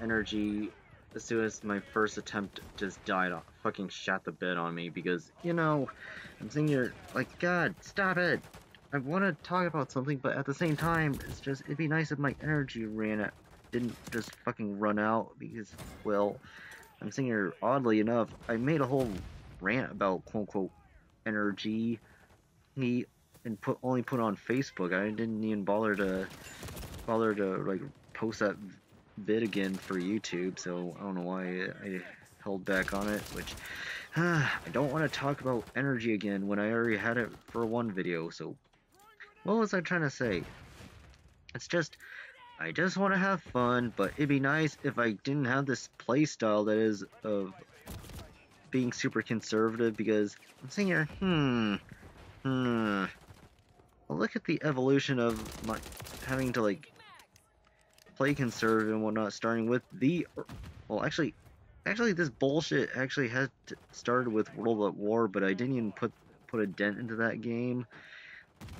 energy as soon as my first attempt just died off, fucking shot the bed on me because, you know, I'm sitting here like, God, stop it! I want to talk about something, but at the same time, it's just, it'd be nice if my energy ran out, didn't just fucking run out because, well, I'm sitting here, oddly enough, I made a whole rant about quote-unquote energy me and put only put on Facebook. I didn't even bother to bother to like post that vid again for YouTube, so I don't know why I held back on it, which I don't want to talk about energy again when I already had it for one video, so what was I trying to say? It's just, I just want to have fun, but it'd be nice if I didn't have this playstyle that is of being super conservative, because I'm sitting here, hmm, hmm, look at the evolution of my having to, like, play conservative and whatnot, starting with the, well, actually, actually, this bullshit actually had started with World at War, but I didn't even put put a dent into that game.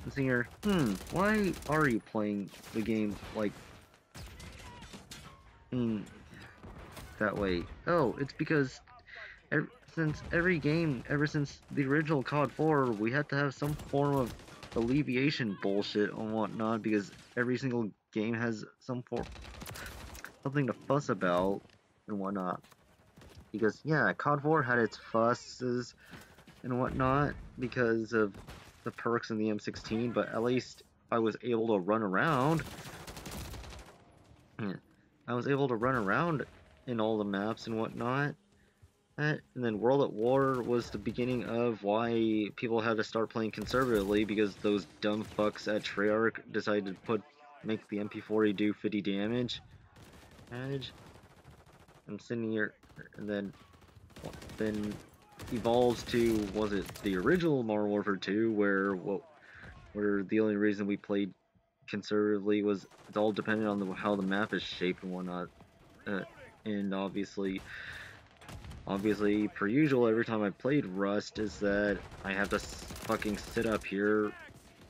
I'm here, hmm, why are you playing the game like, hmm, that way? Oh, it's because ever, since every game, ever since the original COD 4, we had to have some form of alleviation bullshit and whatnot because every single game has some form something to fuss about and whatnot. Because yeah, COD 4 had its fusses and whatnot because of the perks in the M16, but at least I was able to run around. Hmm. I was able to run around in all the maps and whatnot. And then World at War was the beginning of why people had to start playing conservatively because those dumb fucks at Treyarch decided to put make the MP40 do 50 damage. Damage. I'm sitting here, and then then evolves to was it the original Modern Warfare 2 where what where the only reason we played conservatively was it's all dependent on the, how the map is shaped and whatnot, uh, and obviously obviously per usual every time I played Rust is that I have to fucking sit up here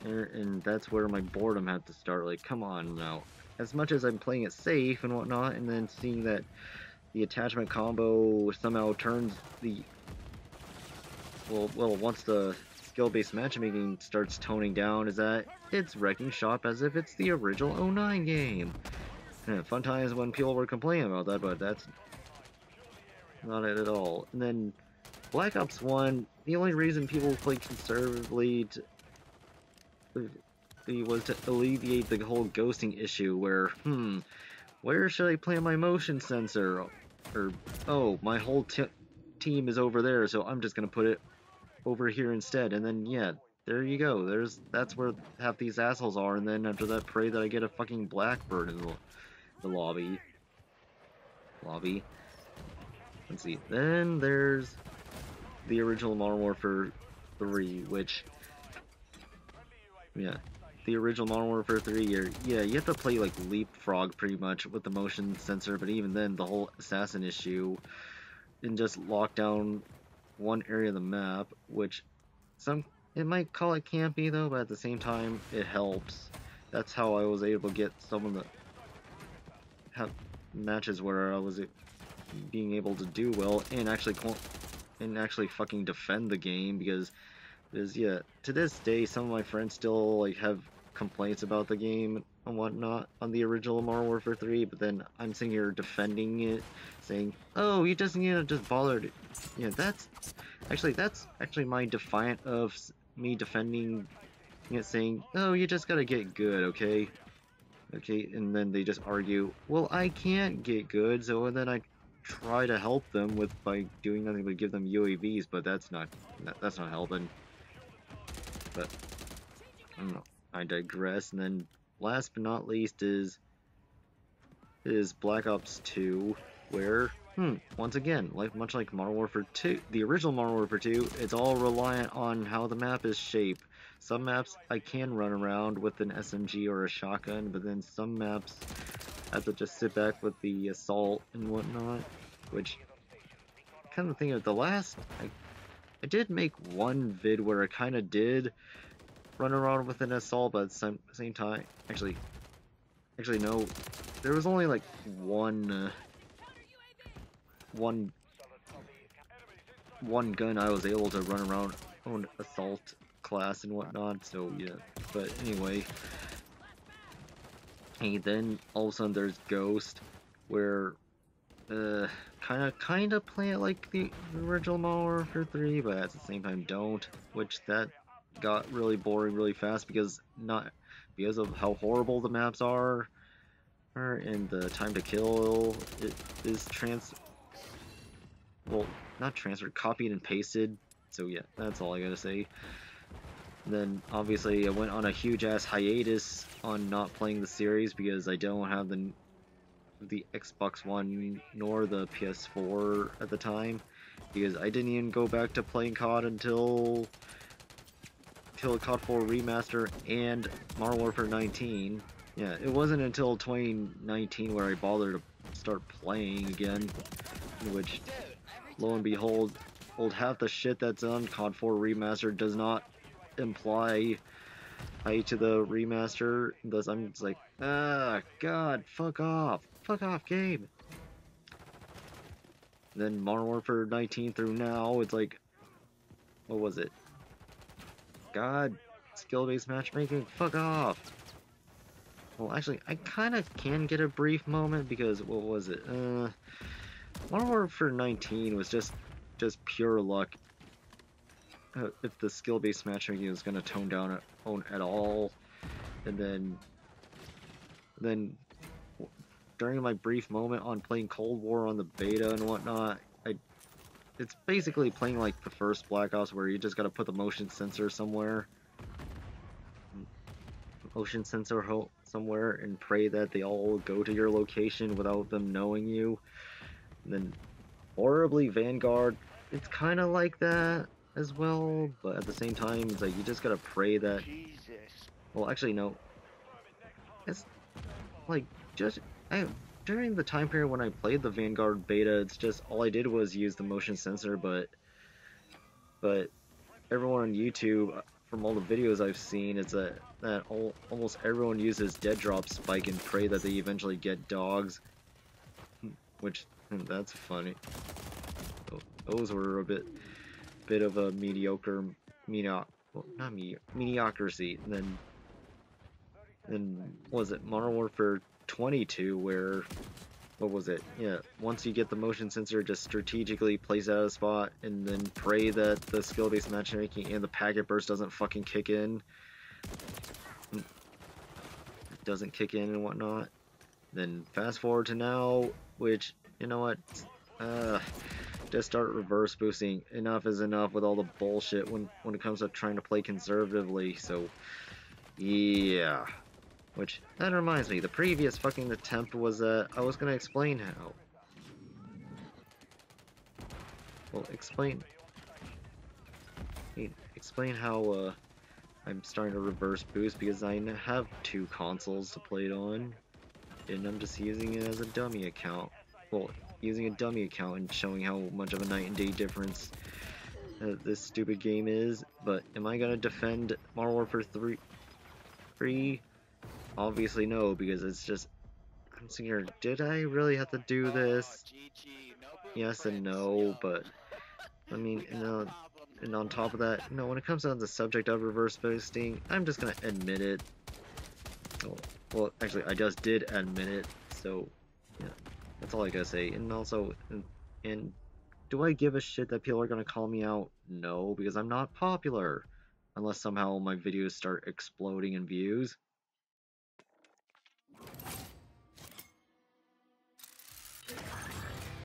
and that's where my boredom had to start like come on now as much as I'm playing it safe and whatnot and then seeing that the attachment combo somehow turns the well, well, once the skill-based matchmaking starts toning down, is that it's wrecking shop as if it's the original 09 game. And fun times when people were complaining about that, but that's not it at all. And then Black Ops 1, the only reason people played conservatively was to alleviate the whole ghosting issue where, hmm, where should I plant my motion sensor? Or, oh, my whole team is over there, so I'm just gonna put it over here instead. And then, yeah, there you go. There's That's where half these assholes are. And then after that, pray that I get a fucking Blackbird in the, the lobby. Lobby. Let's see. Then there's the original Modern Warfare 3, which... Yeah. The original Modern Warfare 3, you're, yeah, you have to play like leapfrog pretty much with the motion sensor, but even then, the whole assassin issue and just lock down one area of the map, which some it might call it campy though, but at the same time it helps. That's how I was able to get some of the have matches where I was being able to do well and actually and actually fucking defend the game because because yeah to this day some of my friends still like have complaints about the game and whatnot on the original Modern Warfare 3, but then I'm sitting here defending it, saying, oh, you just you know just bother to... Yeah, that's... Actually, that's actually my defiant of me defending it, saying, oh, you just gotta get good, okay? Okay, and then they just argue, well, I can't get good, so then I try to help them with by doing nothing but give them UAVs, but that's not that's not helping. But I digress. And then last but not least is is Black Ops 2, where, hmm, once again, like much like Modern Warfare 2, the original Modern Warfare 2, it's all reliant on how the map is shaped. Some maps I can run around with an SMG or a shotgun, but then some maps I have to just sit back with the assault and whatnot, which kind of think of the last, I, I did make one vid where I kind of did run around with an assault, but at the same, time, actually, actually no, there was only like one, uh, one, one gun I was able to run around on assault class and whatnot. So yeah, but anyway, hey, then all of a sudden there's Ghost, where uh, kind of kind of play it like the original Modern Warfare 3, but at the same time don't, which that got really boring really fast because not because of how horrible the maps are, er, and the time to kill it is trans well not transferred copied and pasted so yeah that's all I gotta say. Then obviously I went on a huge ass hiatus on not playing the series because I don't have the the Xbox One nor the PS4 at the time because I didn't even go back to playing COD until until COD 4 Remaster and Modern Warfare 19. Yeah, it wasn't until 2019 where I bothered to start playing again, which, lo and behold, old half the shit that's on COD 4 Remaster does not imply I to the remaster. Thus, I'm just like, ah, god, fuck off, fuck off, game. Then Modern Warfare 19 through now, it's like, what was it? God, skill-based matchmaking, fuck off. Well, actually, I kind of can get a brief moment because what was it? Uh, Modern Warfare 19 was just just pure luck. Uh, if the skill-based matchmaking is going to tone down at, at all, and then then during my brief moment on playing Cold War on the beta and whatnot, I it's basically playing like the first Black Ops where you just got to put the motion sensor somewhere motion sensor somewhere and pray that they all go to your location without them knowing you. And then horribly Vanguard, it's kind of like that as well, but at the same time, it's like you just gotta pray that. Well, actually, no. It's like just I during the time period when I played the Vanguard beta, it's just all I did was use the motion sensor, but but everyone on YouTube from all the videos I've seen it's that, that all, almost everyone uses dead drop spike and pray that they eventually get dogs. Which, hmm, that's funny. Those were a bit bit of a mediocre, medio, well, not medi mediocrity. And then, then was it Modern Warfare 22 where what was it? Yeah, once you get the motion sensor, just strategically place at a spot and then pray that the skill-based matchmaking and the packet burst doesn't fucking kick in. Doesn't kick in and whatnot. Then fast forward to now, which, you know what? Uh, just start reverse boosting. Enough is enough with all the bullshit when, when it comes to trying to play conservatively, so... Yeah. Which, that reminds me, the previous fucking attempt was uh, I was gonna explain how. Well, explain... Explain how, uh, I'm starting to reverse boost because I have two consoles to play it on. And I'm just using it as a dummy account. Well, using a dummy account and showing how much of a night and day difference uh, this stupid game is. But am I gonna defend Modern Warfare 3? 3? Obviously no, because it's just, I'm sitting here, did I really have to do this? Yes and no, but, I mean, you know, and on top of that, you know, when it comes down to the subject of reverse boosting, I'm just gonna admit it. Well, well, actually, I just did admit it, so, that's all I gotta say. And also, and, and do I give a shit that people are gonna call me out? No, because I'm not popular. Unless somehow my videos start exploding in views.